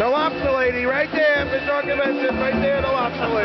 The lobster lady, right there, Mr. Convention, right there, the lobster lady.